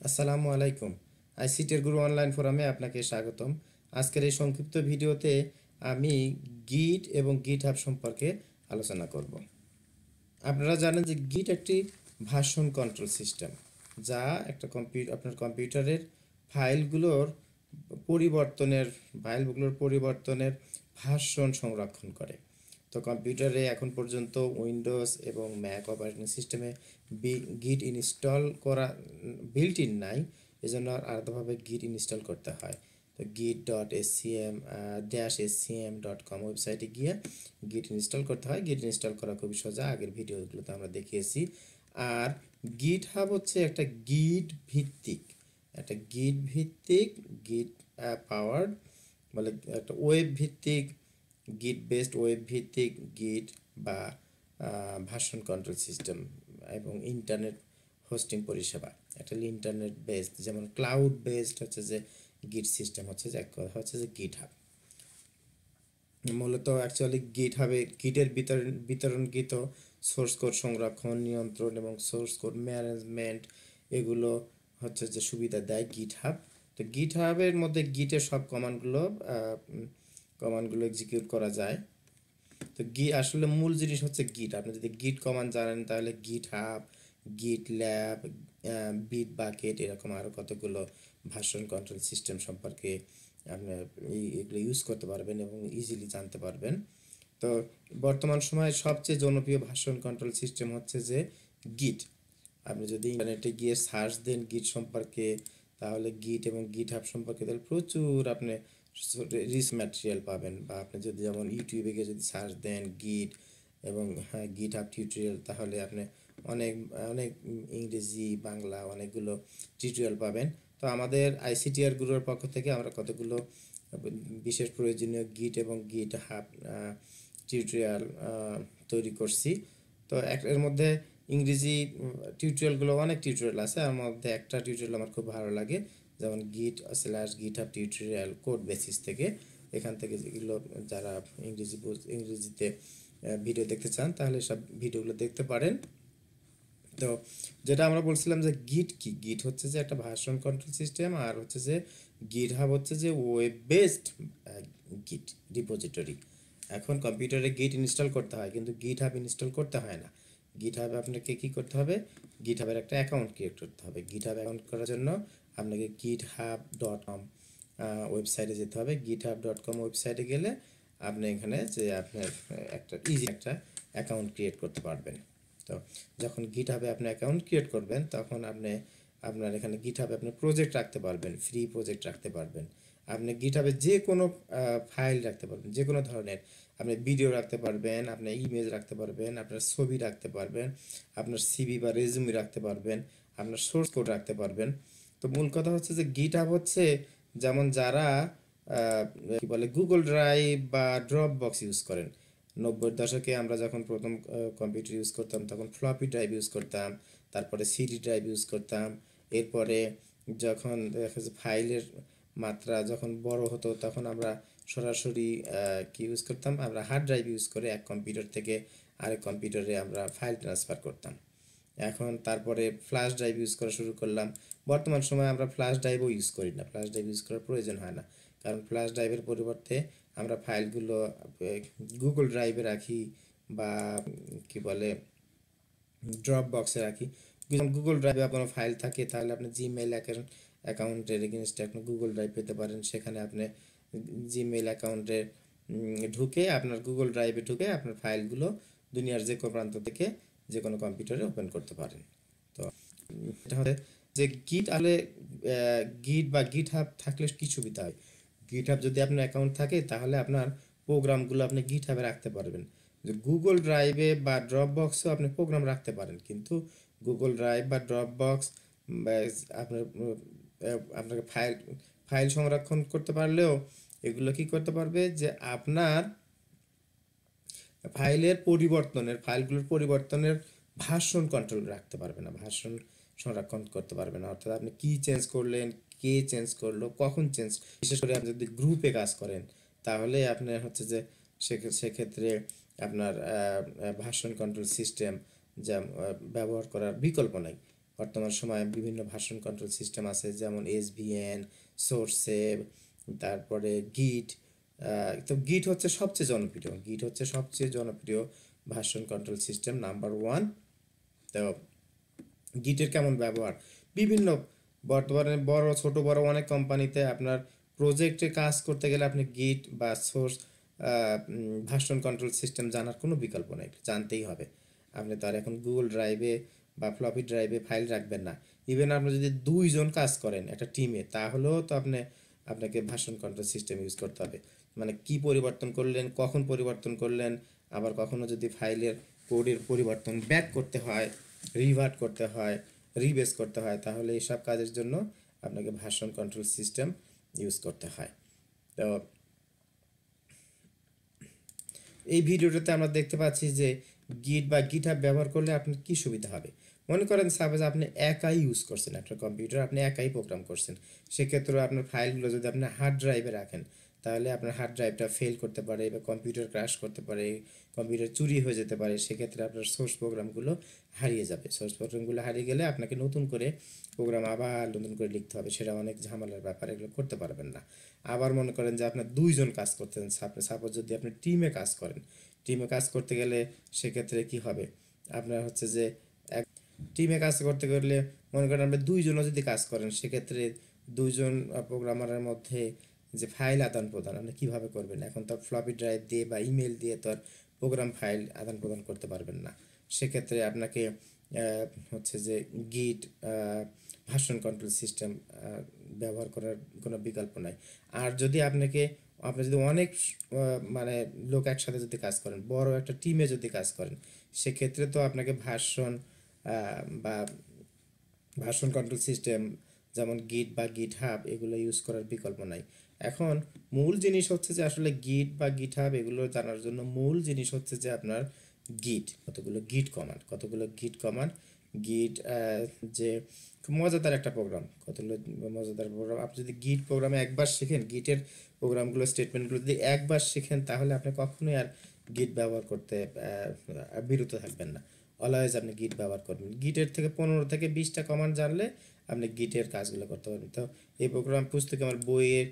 আসসালামু আলাইকুম। আইসিটির গুরু অনলাইন ফোরামে আপনাকে স্বাগতম। আজকের এই সংক্ষিপ্ত ভিডিওতে আমি গিট এবং গিট হাব সম্পর্কে আলোচনা করব। আপনারা জানেন যে গিট একটি ভাষণ কন্ট্রোল সিস্টেম যা একটা কম্পিউটার আপনার কম্পিউটারের ফাইলগুলোর পরিবর্তনের ফাইলগুলোর পরিবর্তনের ভাষণ সংরক্ষণ করে। তো কম্পিউটারে এখন পর্যন্ত উইন্ডোজ এবং ম্যাক অপারেটিং সিস্টেমে গিট ইনস্টল করা বিল্ট ইন নাই। এজন্য আলাদাভাবে গিট ইনস্টল করতে হয়। তো git dot S C M dash S C M dot com ওয়েবসাইটে গিয়ে গিট ইনস্টল করতে হয়। গিট ইনস্টল করা খুবই সোজা। আগের ভিডিওগুলোতে আমরা দেখিয়েছি। আর গিট হাব হচ্ছে একটা গিট ভিত্তিক। একটা গিট ভিত্তিক গিট পাওয়ার্ড মানে একটা ওয়েব ভিত্তিক গিট বেসড ওয়েব ভিত্তিক গিট বা ভার্সন কন্ট্রোল সিস্টেম এবং ইন্টারনেট হোস্টিং পরিষেবা। একটা ইন্টারনেট বেসড যেমন ক্লাউড বেসড হচ্ছে যে গিট সিস্টেম হচ্ছে যে এক হচ্ছে যে গিট হাব মূলত অ্যাকচুয়ালি গিট হাবে গিটের বিতরণ বিতরণকৃত সোর্স কোড সংরক্ষণ, নিয়ন্ত্রণ এবং সোর্স কোড ম্যানেজমেন্ট এগুলো হচ্ছে যে সুবিধা দেয় গিট হাব তো গিট হাবের মধ্যে গিটের সব কমান্ডগুলো কমান্ডগুলো এক্সিকিউট করা যায়। তো গি আসলে মূল জিনিস হচ্ছে গিট আপনি যদি গিট কমান্ড জানেন তাহলে GitHub GitLab bit bucket এরকম আরও কতগুলো ভাষণ কন্ট্রোল সিস্টেম সম্পর্কে আপনি এগুলো ইউজ করতে পারবেন এবং ইজিলি জানতে পারবেন। তো বর্তমান সময়ে সবচেয়ে জনপ্রিয় ভাষণ কন্ট্রোল সিস্টেম হচ্ছে যে গিট আপনি যদি ইন্টারনেটে গিয়ে সার্চ দেন গিট সম্পর্কে, তাহলে গিট এবং গিট হাব সম্পর্কে তাহলে প্রচুর আপনি রিস ম্যাটেরিয়াল পাবেন বা আপনি যদি যেমন ইউটিউবে গিয়ে যদি সার্চ দেন গিট এবং হ্যাঁ গিট হাব টিউটোরিয়াল তাহলে আপনি অনেক অনেক ইংরেজি, বাংলা অনেকগুলো টিউটোরিয়াল পাবেন। তো আমাদের আইসিটিআরগুলোর পক্ষ থেকে আমরা কতগুলো বিশেষ প্রয়োজনীয় গিট এবং গিট হাব টিউটোরিয়াল তৈরি করছি। তো এক, এর মধ্যে ইংরেজি টিউটোরিয়ালগুলো অনেক টিউটোরিয়াল আছে। আমার মধ্যে একটা টিউটোরিয়াল আমার খুব ভালো লাগে, যেমন গিট স্ল্যাশ গিট হাব টিউটোরিয়াল কোড বেসিস থেকে। এখান থেকে যেগুলো যারা ইংরেজি ইংরেজিতে ভিডিও দেখতে চান, তাহলে সব ভিডিওগুলো দেখতে পারেন। তো যেটা আমরা বলছিলাম যে গিট কি? গিট হচ্ছে যে একটা ভার্সন কন্ট্রোল সিস্টেম আর হচ্ছে যে গিট হাব হচ্ছে যে ওয়েব বেসড গিট ডিপোজিটরি এখন কম্পিউটারে গিট ইনস্টল করতে হয়, কিন্তু গিট হাব ইনস্টল করতে হয় না। গিট হাবে আপনাকে কী করতে হবে? গিট হাবের একটা অ্যাকাউন্ট ক্রিয়েট করতে হবে। গিট হাব অ্যাকাউন্ট করার জন্য আপনাকে গিট হাব ডট কম ওয়েবসাইটে যেতে হবে। গিট হাব ডট কম ওয়েবসাইটে গেলে আপনি এখানে যে আপনার, একটা ইজি একটা অ্যাকাউন্ট ক্রিয়েট করতে পারবেন। তো যখন গিট হাবে আপনি অ্যাকাউন্ট ক্রিয়েট করবেন, তখন আপনি আপনার এখানে গিট হাবে আপনি প্রজেক্ট রাখতে পারবেন ফ্রি প্রজেক্ট রাখতে পারবেন। আপনি গিট হাবে যে কোনো ফাইল রাখতে পারবেন যে কোনো ধরনের। আপনি ভিডিও রাখতে পারবেন, আপনার ইমেজ রাখতে পারবেন, আপনার ছবি রাখতে পারবেন, আপনার সিবি বা রেজুমি রাখতে পারবেন, আপনার সোর্স কোড রাখতে পারবেন। তো মূল কথা হচ্ছে যে গিট হাব হচ্ছে যেমন যারা কি বলে গুগল ড্রাইভ বা ড্রপ বক্স ইউজ করেন। নব্বই দশকে আমরা যখন প্রথম কম্পিউটার ইউজ করতাম, তখন ফ্লপি ড্রাইভ ইউজ করতাম, তারপরে সিডি ড্রাইভ ইউজ করতাম, এরপরে যখন দেখা যাচ্ছে ফাইলের মাত্রা যখন বড় হতো তখন আমরা সরাসরি কি ইউজ করতাম? আমরা হার্ড ড্রাইভ ইউজ করে এক কম্পিউটার থেকে আরেক কম্পিউটারে আমরা ফাইল ট্রান্সফার করতাম। এখন তারপরে ফ্ল্যাশ ড্রাইভ ইউজ করা শুরু করলাম। বর্তমান সময়ে আমরা ফ্ল্যাশ ড্রাইভও ইউজ করি না। ফ্ল্যাশ ড্রাইভ ইউজ করার প্রয়োজন হয় না। কারণ ফ্ল্যাশ ড্রাইভের পরিবর্তে আমরা ফাইলগুলো গুগল ড্রাইভে রাখি বা, কি বলে ড্রপ বক্সে রাখি। গুগল ড্রাইভে কোনো ফাইল থাকে তাহলে আপনি জিমেইল অ্যাকাউন্টের এগেনস্টে আপনি গুগল ড্রাইভ পেতে পারেন। সেখানে আপনি জিমেইল অ্যাকাউন্টে ঢুকে আপনার গুগল ড্রাইভে ঢুকে আপনার ফাইলগুলো দুনিয়ার যে কোনো প্রান্ত থেকে যে কোনো কম্পিউটারে ওপেন করতে পারেন। তো, এটা হচ্ছে যে গিট আসলে গিট বা গিট হাব থাকলে কি সুবিধা হয়? গিট হাব যদি আপনার অ্যাকাউন্ট থাকে, তাহলে আপনার প্রোগ্রামগুলো আপনি গিট হাবে রাখতে পারবেন। যে গুগল ড্রাইভে বা ড্রপ বক্সেও আপনি প্রোগ্রাম রাখতে পারেন। কিন্তু গুগল ড্রাইভ বা ড্রপ বক্স আপনার আপনাকে ফাইল ফাইল সংরক্ষণ করতে পারলেও এগুলো কি করতে পারবে যে আপনার ফাইলের পরিবর্তনের, ফাইলগুলোর পরিবর্তনের ভাষণ কন্ট্রোল রাখতে পারবে না, ভাষণ সংরক্ষণ করতে পারবে না। অর্থাৎ আপনি কি চেঞ্জ করলেন, কে চেঞ্জ করল, কখন চেঞ্জ বিশেষ করে আপনি যদি গ্রুপে কাজ করেন, তাহলে আপনার হচ্ছে যে সেক্ষেত্রে আপনার ভাষণ কন্ট্রোল সিস্টেম যা ব্যবহার করার বিকল্প নাই। বর্তমান সময়ে বিভিন্ন ভাষণ কন্ট্রোল সিস্টেম আছে, যেমন এসভিএন সোর্সেভ তারপরে গিট তো গিট হচ্ছে সবচেয়ে জনপ্রিয় গিট হচ্ছে সবচেয়ে জনপ্রিয় ভাষণ কন্ট্রোল সিস্টেম নাম্বার ওয়ান তো গিটের কেমন ব্যবহার? বিভিন্ন বর্তমানে বড়, ছোট, বড় অনেক কোম্পানিতে আপনার প্রজেক্টে কাজ করতে গেলে আপনি গিট বা সোর্স ভার্সন কন্ট্রোল সিস্টেম জানার কোনো বিকল্প নেই, জানতেই হবে। আপনি তো আর এখন গুগল ড্রাইভে বা ফ্লপি ড্রাইভে ফাইল রাখবেন না। ইভেন আপনি যদি দুইজন কাজ করেন একটা টিমে তাহলেও তো আপনি, আপনাকে ভার্সন কন্ট্রোল সিস্টেম ইউজ করতে হবে। মানে কি পরিবর্তন করলেন, কখন পরিবর্তন করলেন, আবার কখনো যদি ফাইলের কোডের পরিবর্তন ব্যাক করতে হয় রিভার্ট করতে হয় রিবেস করতে হয়, তাহলে এইসব কাজের জন্য আপনাকে ভার্সন কন্ট্রোল সিস্টেম ইউজ করতে হয়। তো, এই ভিডিওটাতে আমরা দেখতে পাচ্ছি যে গিট বা গিটহাব ব্যবহার করলে আপনার কি সুবিধা হবে। মনে করেন সাপোজ আপনি একাই ইউজ করছেন একটা কম্পিউটার আপনি একাই প্রোগ্রাম করছেন, সেক্ষেত্রে আপনার ফাইলগুলো যদি আপনি হার্ড ড্রাইভে রাখেন, তাহলে আপনার হার্ড ড্রাইভটা ফেল করতে পারে বা কম্পিউটার ক্র্যাশ করতে পারে কম্পিউটার চুরি হয়ে যেতে পারে, সেক্ষেত্রে আপনার সোর্স প্রোগ্রামগুলো হারিয়ে যাবে। সোর্স প্রোগ্রামগুলো হারিয়ে গেলে আপনাকে নতুন করে প্রোগ্রাম আবার নতুন করে লিখতে হবে, সেটা অনেক ঝামেলার ব্যাপার, এগুলো করতে পারবেন না। আবার মনে করেন যে আপনার দুইজন কাজ করতেন সাপোজ যদি আপনি টিমে কাজ করেন টিমে কাজ করতে গেলে সেক্ষেত্রে কি হবে? আপনার হচ্ছে যে টিমে কাজ করতে করলে, মনে করেন আপনি দুইজনও যদি কাজ করেন, সেক্ষেত্রে দুইজন প্রোগ্রামারের মধ্যে যে ফাইল আদান প্রদান, আপনি কীভাবে করবেন? এখন তো ফ্লপি ড্রাইভ দিয়ে বা ইমেল দিয়ে তো আর প্রোগ্রাম ফাইল আদান প্রদান করতে পারবেন না। সেক্ষেত্রে আপনাকে হচ্ছে যে গিট ভার্সন কন্ট্রোল সিস্টেম ব্যবহার করার কোনো বিকল্প নাই। আর যদি আপনাকে, আপনি যদি অনেক মানে লোক একসাথে যদি কাজ করেন, বড় একটা টিমে যদি কাজ করেন, সেক্ষেত্রে তো আপনাকে ভার্সন বা ভার্সন কন্ট্রোল সিস্টেম যেমন গিট বা গিট হাব এগুলো ইউজ করার বিকল্প নাই। এখন মূল জিনিস হচ্ছে যে আসলে গিট বা গিট হাব এগুলো জানার জন্য মূল জিনিস হচ্ছে যে আপনার গিট কতগুলো গিট কমান্ড কতগুলো গিট কমান্ড গিট যে মজাদার একটা প্রোগ্রাম কতগুলো মজাদার প্রোগ্রাম আপনি যদি গিট প্রোগ্রামে একবার শেখেন গিটের প্রোগ্রামগুলো স্টেটমেন্টগুলো যদি একবার শেখেন, তাহলে আপনি কখনোই আর গিট ব্যবহার করতে বিরত থাকবেন না। অলওয়েজ আপনি গিট ব্যবহার করবেন। গিটের থেকে পনেরো থেকে বিশটা কমান্ড জানলে আপনি গিটের কাজগুলো করতে পারবেন। তো এই প্রোগ্রাম পুস্তকে আমার বইয়ের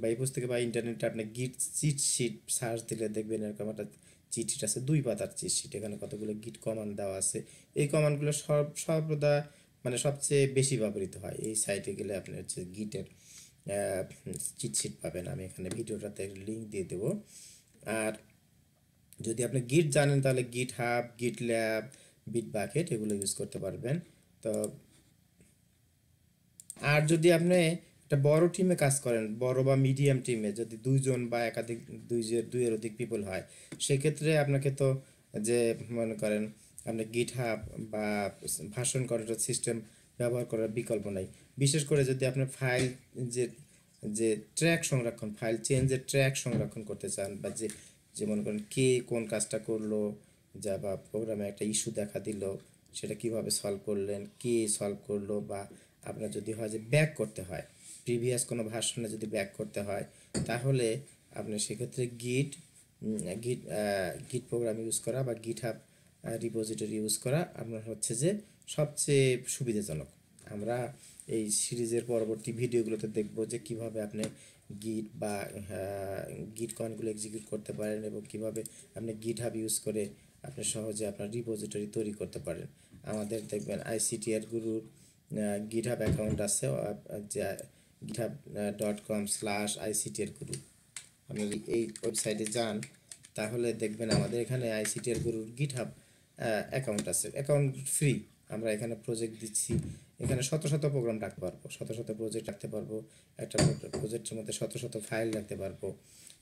বা এই পুস্তকে বা ইন্টারনেটে আপনি গিট চিট শিট সার্চ দিলে দেখবেন এরকম একটা চিট শিট আছে, দুই পাতার চিট শিট এখানে কতগুলো গিট কমান্ড দেওয়া আছে। এই কমান্ডগুলো সব সর্বদা মানে সবচেয়ে বেশি ব্যবহৃত হয়। এই সাইটে গেলে আপনি হচ্ছে গিটের চিট শিট পাবেন। আমি এখানে ভিডিওটাতে লিঙ্ক দিয়ে দেবো। আর যদি আপনি গিট জানেন তাহলে GitHub GitLab Bitbucket এগুলো ইউজ করতে পারবেন। তো আর যদি আপনি একটা বড় টিমে কাজ করেন, বড় বা মিডিয়াম টিমে যদি দুইজন বা একাধিক, দুই দুইয়ের অধিক পিপল হয়, সেক্ষেত্রে আপনাকে তো যে, মনে করেন আপনি গিট হাব বা ভাষণ কন্ট্রোল সিস্টেম ব্যবহার করার বিকল্প নাই। বিশেষ করে যদি আপনি ফাইল যে যে ট্র্যাক সংরক্ষণ ফাইল চেঞ্জের ট্র্যাক সংরক্ষণ করতে চান বা যে যে মনে করেন কে কোন কাজটা করল যা বা প্রোগ্রামে একটা ইস্যু দেখা দিল, সেটা কীভাবে সলভ করলেন, কে সলভ করল বা আপনার যদি হয় যে ব্যাক করতে হয় প্রিভিয়াস কোনো ভার্সনে যদি ব্যাক করতে হয়, তাহলে আপনি সেক্ষেত্রে গিট গিট গিট প্রোগ্রাম ইউজ করা বা গিট হাব রিপোজিটরি ইউজ করা আপনার হচ্ছে যে সবচেয়ে সুবিধাজনক। আমরা এই সিরিজের পরবর্তী ভিডিওগুলোতে দেখব যে কীভাবে আপনি গিট বা গিট কয়েনগুলো এক্সিকিউট করতে পারেন এবং কীভাবে আপনি গিট হাব ইউজ করে আপনি সহজে আপনার রিপোজিটরি তৈরি করতে পারেন। আমাদের দেখবেন আইসিটিআর গুরুর গিটহাব অ্যাকাউন্ট আছে যে GitHub dot com slash ICTR Guru আপনি এই ওয়েবসাইটে যান, তাহলে দেখবেন আমাদের এখানে আইসিটিআর গুরুর গিটহাব অ্যাকাউন্ট আছে। অ্যাকাউন্ট ফ্রি আমরা এখানে প্রজেক্ট দিচ্ছি। এখানে শত শত প্রোগ্রাম রাখতে পারব। শত শত প্রজেক্ট রাখতে পারব। একটা প্রজেক্টের মধ্যে শত শত ফাইল রাখতে পারব।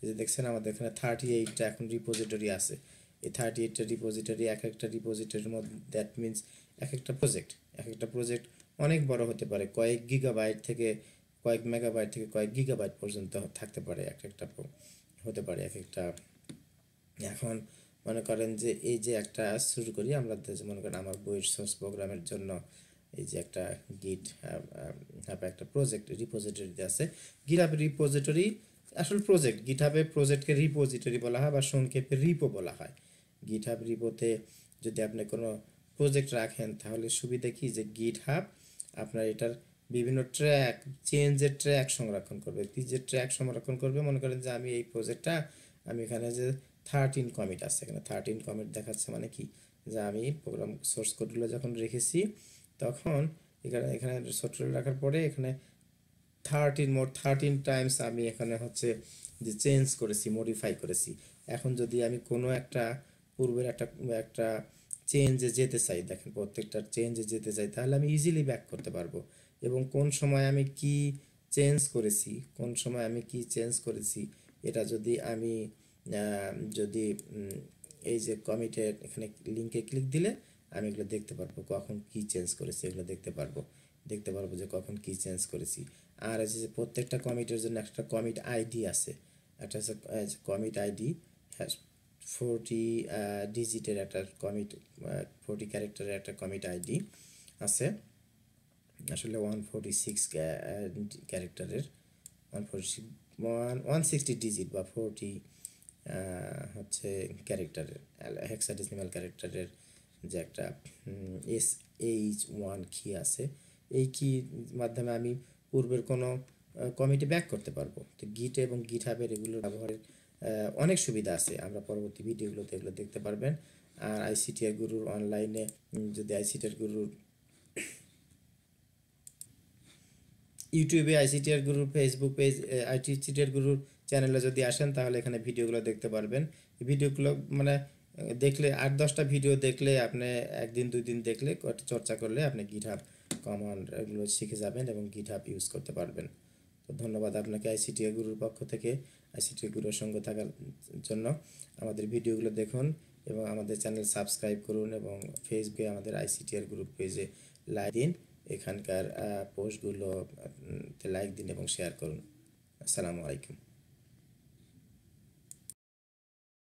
যে দেখছেন আমাদের এখানে থার্টি এইটটা এখন রিপোজিটরি আছে। এই থার্টি এইটটা রিপোজিটরি এক একটা রিপোজিটরির মধ্যে দ্যাট মিনস এক একটা প্রজেক্ট এক একটা প্রজেক্ট অনেক বড় হতে পারে, কয়েক গিগাবাইট থেকে, কয়েক মেগাবাইট থেকে কয়েক গিগাবাইট পর্যন্ত থাকতে পারে, এক একটা হতে পারে, এক একটা। এখন মনে করেন যে এই যে একটা শুরু করি, আমরা মনে করেন আমার বইয়ের সোর্স প্রোগ্রামের জন্য এই যে একটা গিট একটা প্রজেক্ট রিপোজিটরিতে আছে। গিটহাব রিপোজিটরি আসল প্রজেক্ট গিটহাবে প্রজেক্টকে রিপোজিটরি বলা হয় বা সংক্ষেপে রিপো বলা হয়। গিটহাব রিপোতে যদি আপনি কোনো প্রজেক্ট রাখেন, তাহলে সুবিধা কি? যে গিট হাব আপনার এটার বিভিন্ন ট্র্যাক চেঞ্জের ট্র্যাক সংরক্ষণ করবে। কি যে ট্র্যাক সংরক্ষণ করবে? মনে করেন যে আমি এই প্রজেক্টটা আমি এখানে যে থার্টিন কমিট আছে। এখানে থার্টিন কমিট দেখাচ্ছে মানে কি? যে আমি প্রোগ্রাম সোর্স কোডগুলো যখন রেখেছি, তখন এখানে এখানে সফটওয়্যার রাখার পরে এখানে থার্টিন মোট থার্টিন টাইমস আমি এখানে হচ্ছে যে চেঞ্জ করেছি মডিফাই করেছি। এখন যদি আমি কোনো একটা পূর্বের একটা একটা চেঞ্জে যেতে চাই, দেখেন প্রত্যেকটা চেঞ্জে যেতে চাই, তাহলে আমি ইজিলি ব্যাক করতে পারব। এবং কোন সময় আমি কি চেঞ্জ করেছি, কোন সময় আমি কি চেঞ্জ করেছি, এটা যদি আমি যদি এই যে কমিটের এখানে লিঙ্কে ক্লিক দিলে আমি এগুলো দেখতে পারব, কখন কি চেঞ্জ করেছি, এগুলো দেখতে পারব। দেখতে পারব যে কখন কি চেঞ্জ করেছি। আর এই যে প্রত্যেকটা কমিটের জন্য একটা কমিট আইডি আছে। একটা হচ্ছে কমিট আইডি ফোরটি ডিজিটের একটা কমিট ফোরটি ক্যারেক্টারের একটা কমিট আইডি আছে। আসলে ওয়ান ফোরটি সিক্স ক্যারেক্টারের one forty one one sixty digit বা ফোরটি হচ্ছে ক্যারেক্টারের হেক্সাডেসিমাল ক্যারেক্টারের যে একটা এস এইচ ওয়ান কি আছে। এই কি মাধ্যমে আমি পূর্বের কোনো কমিটি ব্যাক করতে পারব। তো গিট এবং গিট হাবের এগুলোর ব্যবহারের অনেক সুবিধা আছে। আমরা পরবর্তী ভিডিওগুলোতে এগুলো দেখতে পারবেন। আর আইসিটিআর গুরুর অনলাইনে যদি আইসিটিআর গুরুর ইউটিউবে আইসিটিআর গুরুর ফেসবুক পেজ আইসিটিআর গুরুর চ্যানেলে যদি আসেন, তাহলে এখানে ভিডিওগুলো দেখতে পারবেন। ভিডিওগুলো মানে দেখলে, আট দশটা ভিডিও দেখলে আপনি একদিন, দুই দিন দেখলে চর্চা করলে আপনি গিটহাব কমান্ড এগুলো শিখে যাবেন এবং গিটহাব ইউজ করতে পারবেন। তো ধন্যবাদ আপনাকে আইসিটিআর গুরুর পক্ষ থেকে। আইসিটিআর গুরুর সঙ্গে থাকার জন্য আমাদের ভিডিওগুলো দেখুন এবং আমাদের চ্যানেল সাবস্ক্রাইব করুন এবং ফেসবুকে আমাদের আইসিটিআর গ্রুপ পেজে লাইক দিন। এখানকার পোস্টগুলো লাইক দিন এবং শেয়ার করুন। আসসালামু আলাইকুম।